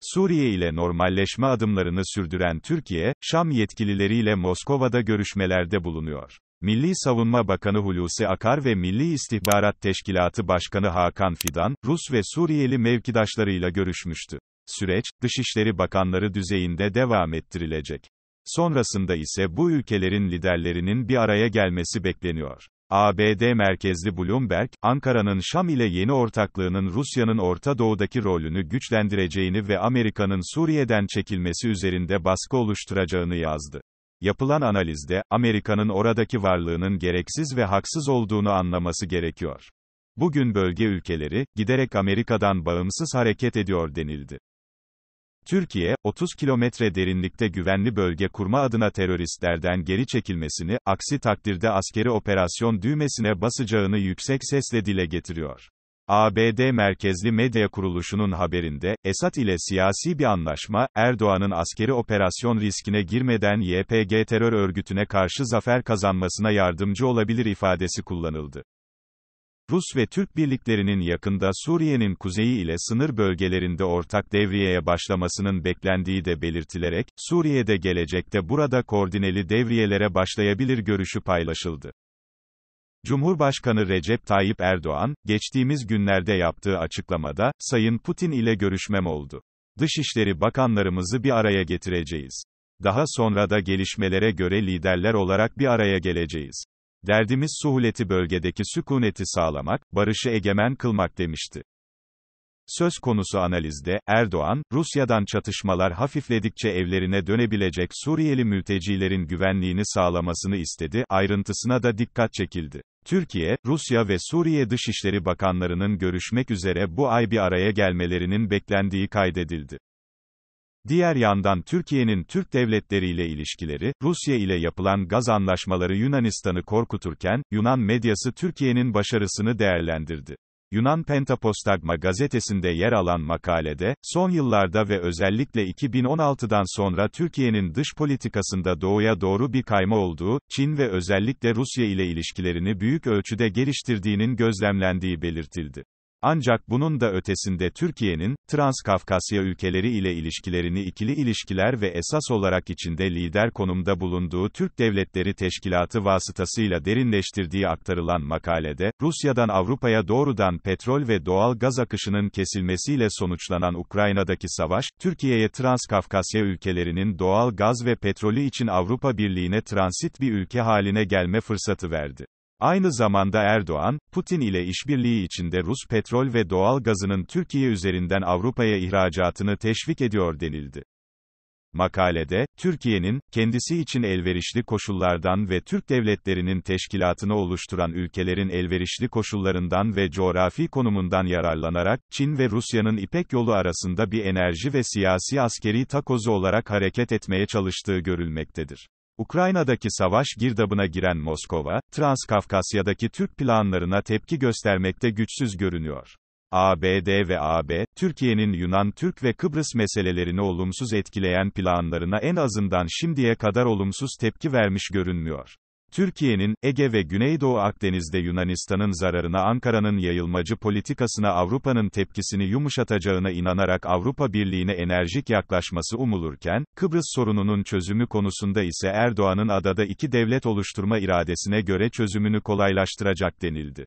Suriye ile normalleşme adımlarını sürdüren Türkiye, Şam yetkilileriyle Moskova'da görüşmelerde bulunuyor. Milli Savunma Bakanı Hulusi Akar ve Milli İstihbarat Teşkilatı Başkanı Hakan Fidan, Rus ve Suriyeli mevkidaşlarıyla görüşmüştü. Süreç, Dışişleri Bakanları düzeyinde devam ettirilecek. Sonrasında ise bu ülkelerin liderlerinin bir araya gelmesi bekleniyor. ABD merkezli Bloomberg, Ankara'nın Şam ile yeni ortaklığının Rusya'nın Orta Doğu'daki rolünü güçlendireceğini ve Amerika'nın Suriye'den çekilmesi üzerinde baskı oluşturacağını yazdı. Yapılan analizde, Amerika'nın oradaki varlığının gereksiz ve haksız olduğunu anlaması gerekiyor. Bugün bölge ülkeleri, giderek Amerika'dan bağımsız hareket ediyor denildi. Türkiye, 30 kilometre derinlikte güvenli bölge kurma adına teröristlerden geri çekilmesini, aksi takdirde askeri operasyon düğmesine basacağını yüksek sesle dile getiriyor. ABD merkezli medya kuruluşunun haberinde, Esad ile siyasi bir anlaşma, Erdoğan'ın askeri operasyon riskine girmeden YPG terör örgütüne karşı zafer kazanmasına yardımcı olabilir ifadesi kullanıldı. Rus ve Türk birliklerinin yakında Suriye'nin kuzeyi ile sınır bölgelerinde ortak devriyeye başlamasının beklendiği de belirtilerek, Suriye'de gelecekte burada koordineli devriyelere başlayabilir görüşü paylaşıldı. Cumhurbaşkanı Recep Tayyip Erdoğan, geçtiğimiz günlerde yaptığı açıklamada, Sayın Putin ile görüşmem oldu. Dışişleri bakanlarımızı bir araya getireceğiz. Daha sonra da gelişmelere göre liderler olarak bir araya geleceğiz. Derdimiz suhuleti bölgedeki sükuneti sağlamak, barışı egemen kılmak demişti. Söz konusu analizde, Erdoğan, Rusya'dan çatışmalar hafifledikçe evlerine dönebilecek Suriyeli mültecilerin güvenliğini sağlamasını istedi, ayrıntısına da dikkat çekildi. Türkiye, Rusya ve Suriye Dışişleri Bakanlarının görüşmek üzere bu ay bir araya gelmelerinin beklendiği kaydedildi. Diğer yandan Türkiye'nin Türk devletleriyle ilişkileri, Rusya ile yapılan gaz anlaşmaları Yunanistan'ı korkuturken, Yunan medyası Türkiye'nin başarısını değerlendirdi. Yunan Pentapostagma gazetesinde yer alan makalede, son yıllarda ve özellikle 2016'dan sonra Türkiye'nin dış politikasında doğuya doğru bir kayma olduğu, Çin ve özellikle Rusya ile ilişkilerini büyük ölçüde geliştirdiğinin gözlemlendiği belirtildi. Ancak bunun da ötesinde Türkiye'nin, Transkafkasya ülkeleri ile ilişkilerini ikili ilişkiler ve esas olarak içinde lider konumda bulunduğu Türk Devletleri Teşkilatı vasıtasıyla derinleştirdiği aktarılan makalede, Rusya'dan Avrupa'ya doğrudan petrol ve doğal gaz akışının kesilmesiyle sonuçlanan Ukrayna'daki savaş, Türkiye'ye Transkafkasya ülkelerinin doğal gaz ve petrolü için Avrupa Birliği'ne transit bir ülke haline gelme fırsatı verdi. Aynı zamanda Erdoğan, Putin ile işbirliği içinde Rus petrol ve doğal gazının Türkiye üzerinden Avrupa'ya ihracatını teşvik ediyor denildi. Makalede, Türkiye'nin, kendisi için elverişli koşullardan ve Türk devletlerinin teşkilatını oluşturan ülkelerin elverişli koşullarından ve coğrafi konumundan yararlanarak, Çin ve Rusya'nın İpek yolu arasında bir enerji ve siyasi askeri takozu olarak hareket etmeye çalıştığı görülmektedir. Ukrayna'daki savaş girdabına giren Moskova, Transkafkasya'daki Türk planlarına tepki göstermekte güçsüz görünüyor. ABD ve AB, Türkiye'nin Yunan, Türk ve Kıbrıs meselelerini olumsuz etkileyen planlarına en azından şimdiye kadar olumsuz tepki vermiş görünmüyor. Türkiye'nin, Ege ve Güneydoğu Akdeniz'de Yunanistan'ın zararına Ankara'nın yayılmacı politikasına Avrupa'nın tepkisini yumuşatacağına inanarak Avrupa Birliği'ne enerjik yaklaşması umulurken, Kıbrıs sorununun çözümü konusunda ise Erdoğan'ın adada iki devlet oluşturma iradesine göre çözümünü kolaylaştıracak denildi.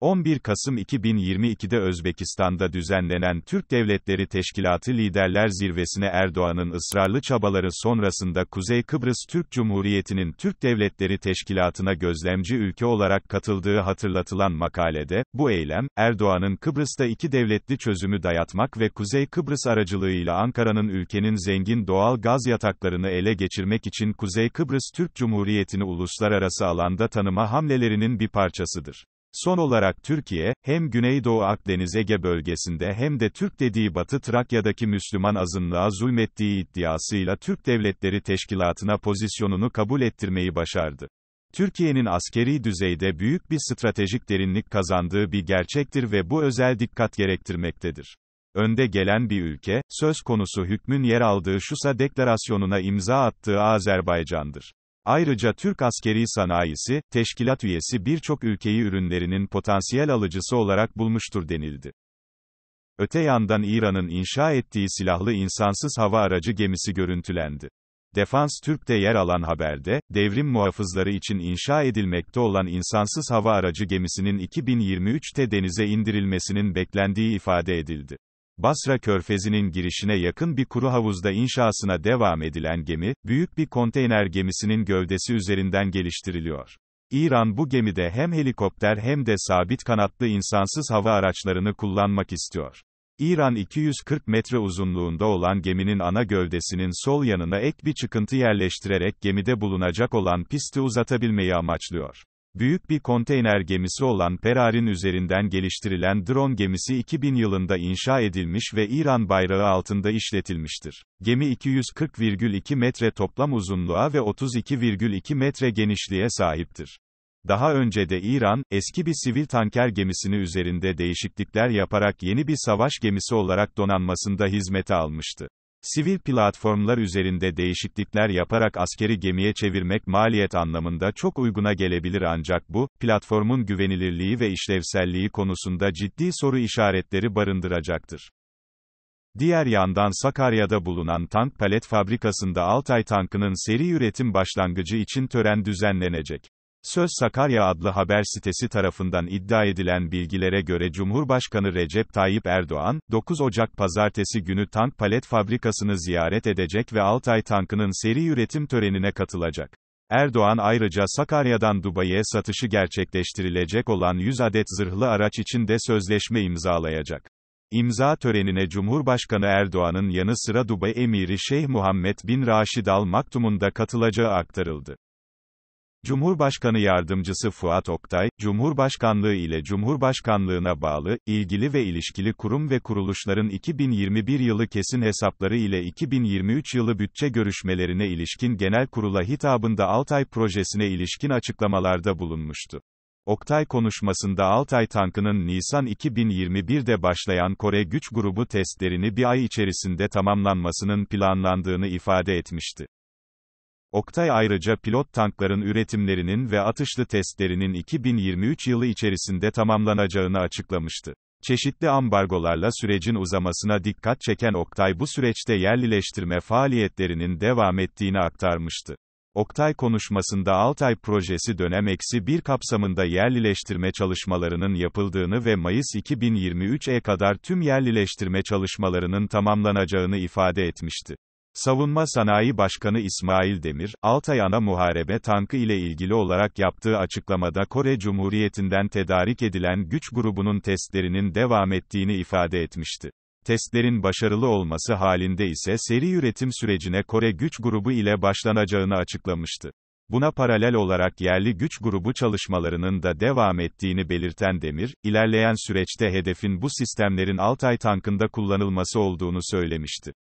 11 Kasım 2022'de Özbekistan'da düzenlenen Türk Devletleri Teşkilatı Liderler Zirvesi'ne Erdoğan'ın ısrarlı çabaları sonrasında Kuzey Kıbrıs Türk Cumhuriyeti'nin Türk Devletleri Teşkilatı'na gözlemci ülke olarak katıldığı hatırlatılan makalede, bu eylem, Erdoğan'ın Kıbrıs'ta iki devletli çözümü dayatmak ve Kuzey Kıbrıs aracılığıyla Ankara'nın ülkenin zengin doğal gaz yataklarını ele geçirmek için Kuzey Kıbrıs Türk Cumhuriyeti'ni uluslararası alanda tanıma hamlelerinin bir parçasıdır. Son olarak Türkiye, hem Güneydoğu Akdeniz Ege bölgesinde hem de Türk dediği Batı Trakya'daki Müslüman azınlığa zulmettiği iddiasıyla Türk Devletleri Teşkilatı'na pozisyonunu kabul ettirmeyi başardı. Türkiye'nin askeri düzeyde büyük bir stratejik derinlik kazandığı bir gerçektir ve bu özel dikkat gerektirmektedir. Önde gelen bir ülke, söz konusu hükmün yer aldığı Şusa Deklarasyonu'na imza attığı Azerbaycan'dır. Ayrıca Türk askeri sanayisi, teşkilat üyesi birçok ülkeyi ürünlerinin potansiyel alıcısı olarak bulmuştur denildi. Öte yandan İran'ın inşa ettiği silahlı insansız hava aracı gemisi görüntülendi. Defans Türk'te yer alan haberde, devrim muhafızları için inşa edilmekte olan insansız hava aracı gemisinin 2023'te denize indirilmesinin beklendiği ifade edildi. Basra Körfezi'nin girişine yakın bir kuru havuzda inşasına devam edilen gemi, büyük bir konteyner gemisinin gövdesi üzerinden geliştiriliyor. İran bu gemide hem helikopter hem de sabit kanatlı insansız hava araçlarını kullanmak istiyor. İran 240 metre uzunluğunda olan geminin ana gövdesinin sol yanına ek bir çıkıntı yerleştirerek gemide bulunacak olan pisti uzatabilmeyi amaçlıyor. Büyük bir konteyner gemisi olan Perarin üzerinden geliştirilen drone gemisi 2000 yılında inşa edilmiş ve İran bayrağı altında işletilmiştir. Gemi 240,2 metre toplam uzunluğa ve 32,2 metre genişliğe sahiptir. Daha önce de İran, eski bir sivil tanker gemisini üzerinde değişiklikler yaparak yeni bir savaş gemisi olarak donanmasında hizmete almıştı. Sivil platformlar üzerinde değişiklikler yaparak askeri gemiye çevirmek maliyet anlamında çok uyguna gelebilir ancak bu, platformun güvenilirliği ve işlevselliği konusunda ciddi soru işaretleri barındıracaktır. Diğer yandan Sakarya'da bulunan tank palet fabrikasında Altay tankının seri üretim başlangıcı için tören düzenlenecek. Söz Sakarya adlı haber sitesi tarafından iddia edilen bilgilere göre Cumhurbaşkanı Recep Tayyip Erdoğan, 9 Ocak pazartesi günü tank palet fabrikasını ziyaret edecek ve Altay tankının seri üretim törenine katılacak. Erdoğan ayrıca Sakarya'dan Dubai'ye satışı gerçekleştirilecek olan 100 adet zırhlı araç için de sözleşme imzalayacak. İmza törenine Cumhurbaşkanı Erdoğan'ın yanı sıra Dubai Emiri Şeyh Muhammed bin Raşid Al Maktum'un da katılacağı aktarıldı. Cumhurbaşkanı Yardımcısı Fuat Oktay, Cumhurbaşkanlığı ile Cumhurbaşkanlığına bağlı, ilgili ve ilişkili kurum ve kuruluşların 2021 yılı kesin hesapları ile 2023 yılı bütçe görüşmelerine ilişkin genel kurula hitabında Altay projesine ilişkin açıklamalarda bulunmuştu. Oktay konuşmasında Altay tankının Nisan 2021'de başlayan Kore güç grubu testlerini bir ay içerisinde tamamlanmasının planlandığını ifade etmişti. Oktay ayrıca pilot tankların üretimlerinin ve atışlı testlerinin 2023 yılı içerisinde tamamlanacağını açıklamıştı. Çeşitli ambargolarla sürecin uzamasına dikkat çeken Oktay bu süreçte yerlileştirme faaliyetlerinin devam ettiğini aktarmıştı. Oktay konuşmasında Altay projesi dönem eksi bir kapsamında yerlileştirme çalışmalarının yapıldığını ve Mayıs 2023'e kadar tüm yerlileştirme çalışmalarının tamamlanacağını ifade etmişti. Savunma Sanayi Başkanı İsmail Demir, Altay ana muharebe tankı ile ilgili olarak yaptığı açıklamada Kore Cumhuriyeti'nden tedarik edilen güç grubunun testlerinin devam ettiğini ifade etmişti. Testlerin başarılı olması halinde ise seri üretim sürecine Kore güç grubu ile başlanacağını açıklamıştı. Buna paralel olarak yerli güç grubu çalışmalarının da devam ettiğini belirten Demir, ilerleyen süreçte hedefin bu sistemlerin Altay tankında kullanılması olduğunu söylemişti.